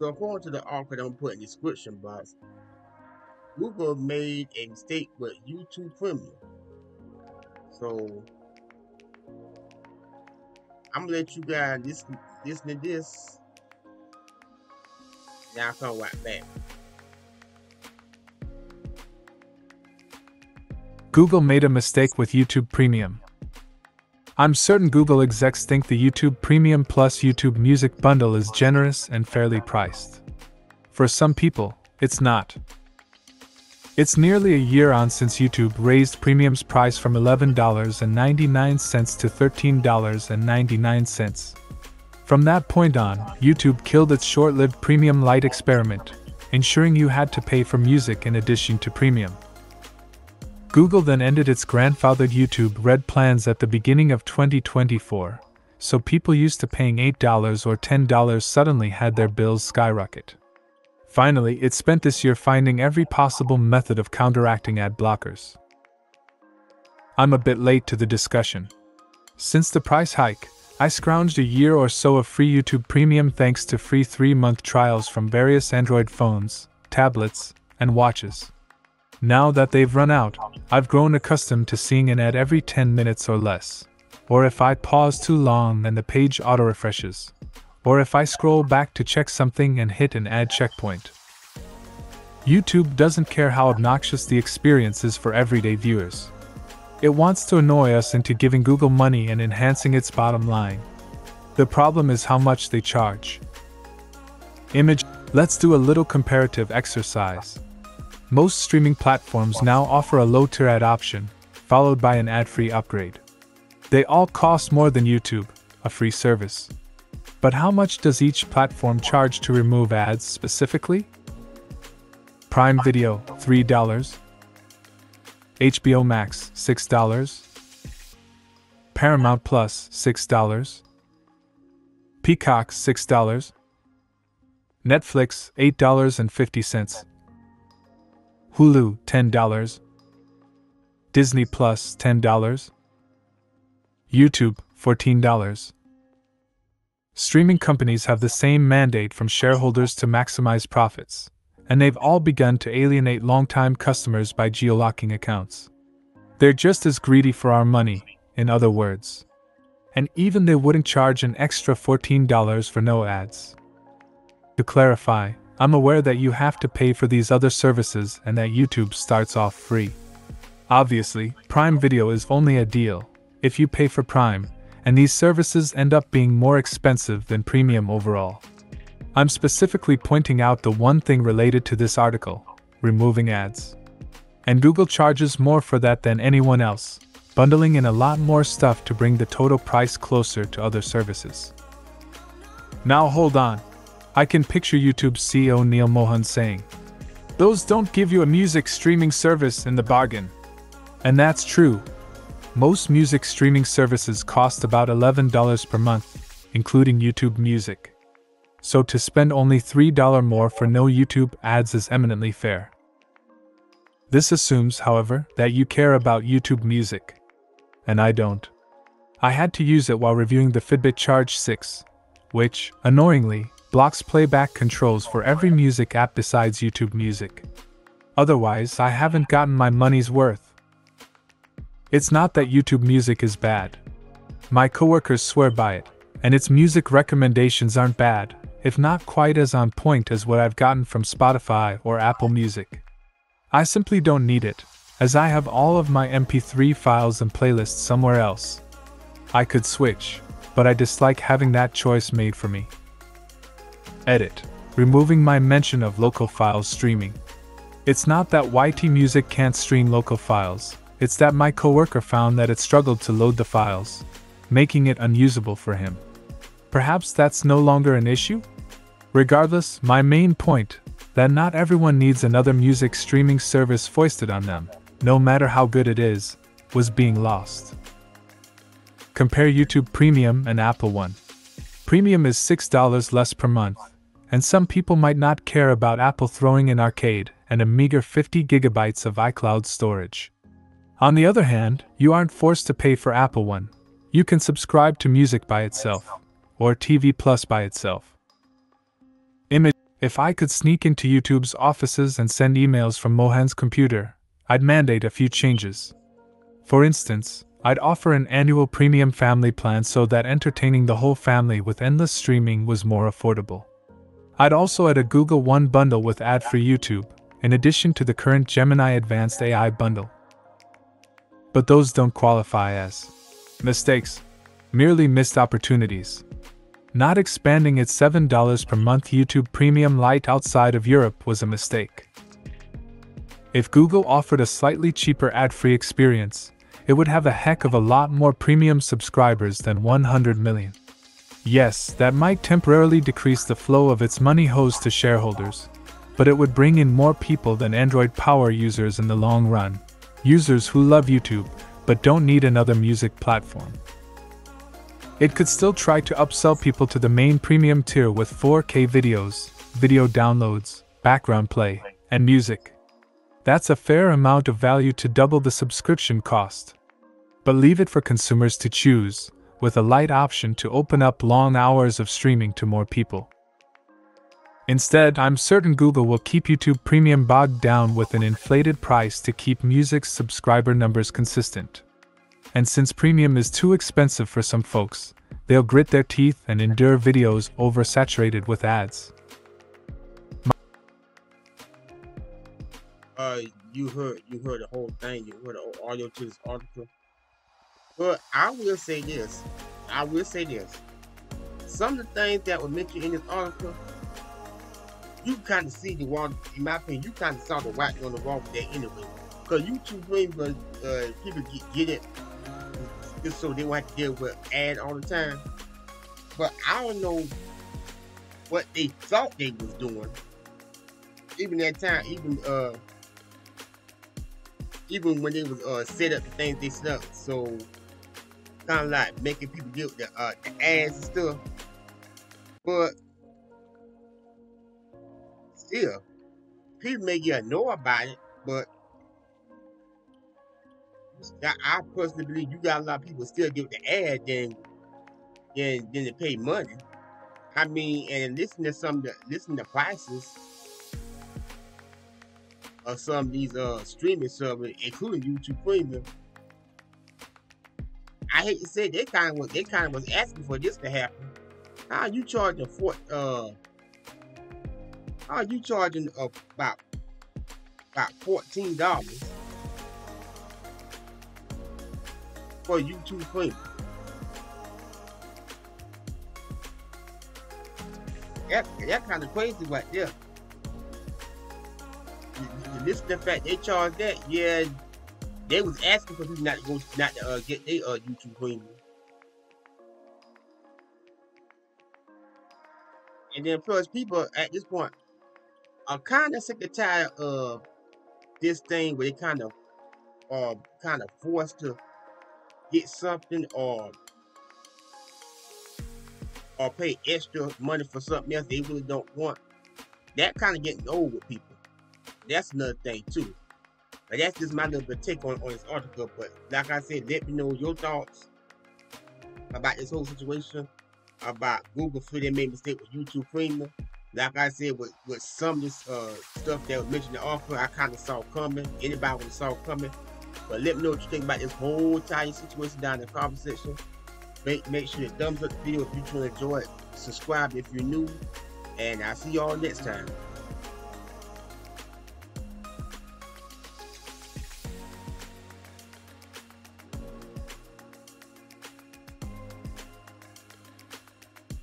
So according to the article that I'm put in the description box, Google made a mistake with YouTube Premium. So I'm gonna let you guys listen, listen to this. Now I'll come right back. Google made a mistake with YouTube Premium. I'm certain Google execs think the YouTube Premium Plus YouTube Music bundle is generous and fairly priced. For some people, it's not. It's nearly a year on since YouTube raised Premium's price from $11.99 to $13.99. From that point on, YouTube killed its short lived Premium Lite experiment, ensuring you had to pay for music in addition to Premium. Google then ended its grandfathered YouTube Red plans at the beginning of 2024, so people used to paying $8 or $10 suddenly had their bills skyrocket. Finally, it spent this year finding every possible method of counteracting ad blockers. I'm a bit late to the discussion. Since the price hike, I scrounged a year or so of free YouTube Premium thanks to free 3 month trials from various Android phones, tablets, and watches. Now that they've run out, I've grown accustomed to seeing an ad every 10 minutes or less. Or if I pause too long and the page auto refreshes. Or if I scroll back to check something and hit an ad checkpoint. YouTube doesn't care how obnoxious the experience is for everyday viewers. It wants to annoy us into giving Google money and enhancing its bottom line. The problem is how much they charge. Image Let's do a little comparative exercise. Most streaming platforms now offer a low tier ad option, followed by an ad free upgrade. They all cost more than YouTube, a free service. But how much does each platform charge to remove ads specifically? Prime Video, $3. HBO Max, $6. Paramount Plus, $6. Peacock, $6. Netflix, $8.50. Hulu $10, Disney Plus $10, YouTube $14. Streaming companies have the same mandate from shareholders to maximize profits, and they've all begun to alienate longtime customers by geolocking accounts. They're just as greedy for our money, in other words. And even they wouldn't charge an extra $14 for no ads. To clarify, I'm aware that you have to pay for these other services and that YouTube starts off free. Obviously, Prime Video is only a deal if you pay for Prime, and these services end up being more expensive than Premium overall. I'm specifically pointing out the one thing related to this article removing ads. And Google charges more for that than anyone else, bundling in a lot more stuff to bring the total price closer to other services. Now hold on. I can picture YouTube's CEO Neal Mohan saying, Those don't give you a music streaming service in the bargain. And that's true. Most music streaming services cost about $11 per month, including YouTube Music. So to spend only $3 more for no YouTube ads is eminently fair. This assumes, however, that you care about YouTube Music. And I don't. I had to use it while reviewing the Fitbit Charge 6, which, annoyingly, blocks playback controls for every music app besides YouTube Music. Otherwise, I haven't gotten my money's worth. It's not that YouTube Music is bad. My coworkers swear by it, and its music recommendations aren't bad, if not quite as on point as what I've gotten from Spotify or Apple Music. I simply don't need it, as I have all of my MP3 files and playlists somewhere else. I could switch, but I dislike having that choice made for me. Edit. Removing my mention of local files streaming. It's not that YT Music can't stream local files, it's that my coworker found that it struggled to load the files, making it unusable for him. Perhaps that's no longer an issue? Regardless, my main point that not everyone needs another music streaming service foisted on them, no matter how good it is, was being lost. Compare YouTube Premium and Apple One. Premium is $6 less per month, and some people might not care about Apple throwing in arcade and a meager 50 gigabytes of iCloud storage. On the other hand, you aren't forced to pay for Apple One. You can subscribe to music by itself, or TV Plus by itself. Image If I could sneak into YouTube's offices and send emails from Mohan's computer, I'd mandate a few changes. For instance, I'd offer an annual premium family plan so that entertaining the whole family with endless streaming was more affordable. I'd also add a Google One bundle with ad free YouTube, in addition to the current Gemini Advanced AI bundle. But those don't qualify as mistakes, merely missed opportunities. Not expanding its $7 per month YouTube Premium Lite outside of Europe was a mistake. If Google offered a slightly cheaper ad free experience, it would have a heck of a lot more premium subscribers than 100 million. Yes, that might temporarily decrease the flow of its money hose to shareholders, but it would bring in more people than Android Power users in the long run. Users who love YouTube, but don't need another music platform. It could still try to upsell people to the main premium tier with 4K videos, video downloads, background play, and music. That's a fair amount of value to double the subscription cost but leave it for consumers to choose, with a light option to open up long hours of streaming to more people. Instead, I'm certain Google will keep YouTube Premium bogged down with an inflated price to keep music's subscriber numbers consistent. And since Premium is too expensive for some folks, they'll grit their teeth and endure videos oversaturated with ads. Uh, you heard you heard the whole thing. You heard the audio to this article. But I will say this. I will say this. Some of the things that were mentioned in this article, you kind of see the wrong, in my opinion, you kind of saw the white on the wall with that anyway. Because you YouTube brings uh, people get, get it just so they won't have to deal with ad all the time. But I don't know what they thought they was doing. Even that time, even uh even when they was uh set up the things they set up. So kind of like making people get the, uh, the ads and stuff. But still, people may get annoyed about it, but I personally believe you got a lot of people still give the ad than than than to pay money. I mean, and listen to some the listen to prices of some of these uh streaming services, including YouTube Premium. I hate to say they kind of was they kind of was asking for this to happen. How you charging for uh? How you charging about about fourteen dollars for YouTube Premium? That that kind of crazy right there. This the fact they charge that, yeah, they was asking for people not to go, not to uh, get their uh, YouTube premium. And then plus people at this point are kind of sick and tired of this thing where they kind of uh kind of forced to get something or or pay extra money for something else they really don't want. That kind of getting old with people. That's another thing too. That's just my little take on, on this article. But like I said, let me know your thoughts about this whole situation. About Google for they made mistake with YouTube Premium. Like I said, with, with some of this uh, stuff that was mentioned in the offer, I kind of saw coming. Anybody would have saw coming. But let me know what you think about this whole entire situation down in the comment section. Make, make sure to thumbs up the video if you truly enjoy it. Subscribe if you're new. And I'll see y'all next time.